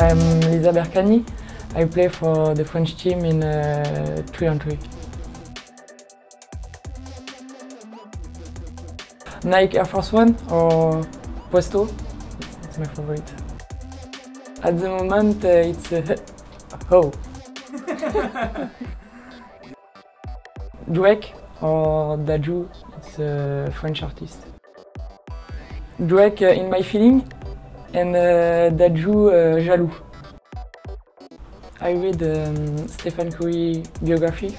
I, am Lisa Berkani. I play for the French team in uh, 3 on 3. Nike Air Force One or Posto, it's my favorite. At the moment, uh, it's uh, Ho. Oh. Drake or Dadju, it's a French artist. Drake uh, in my feeling and uh, Dadju uh, Jaloux. I read um, Stephen Curry biography.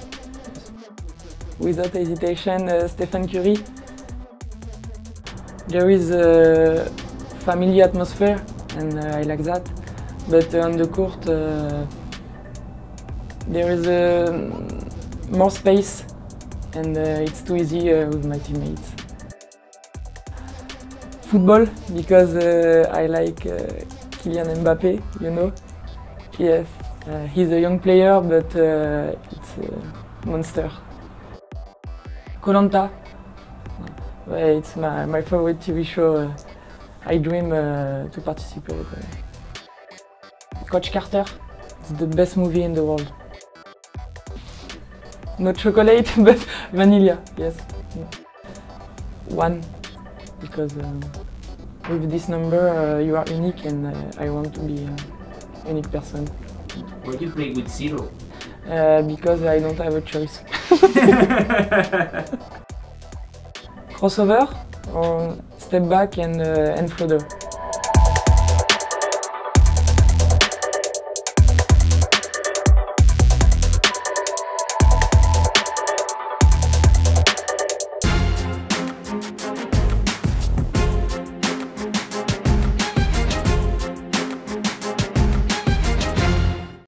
Without hesitation, uh, Stephen Curry. There is a family atmosphere and uh, I like that. But on the court, uh, there is uh, more space and uh, it's too easy uh, with my teammates. Football, because uh, I like uh, Kylian Mbappe, you know. Yes, uh, he's a young player, but uh, it's a monster. Koh-Lanta, it's my, my favorite TV show. Uh, I dream uh, to participate. Coach Carter, it's the best movie in the world. Not chocolate, but vanilla, yes. One, because um, with this number uh, you are unique and uh, I want to be a unique person. Why do you play with zero? Uh, because I don't have a choice. Crossover or step back and, uh, and floater.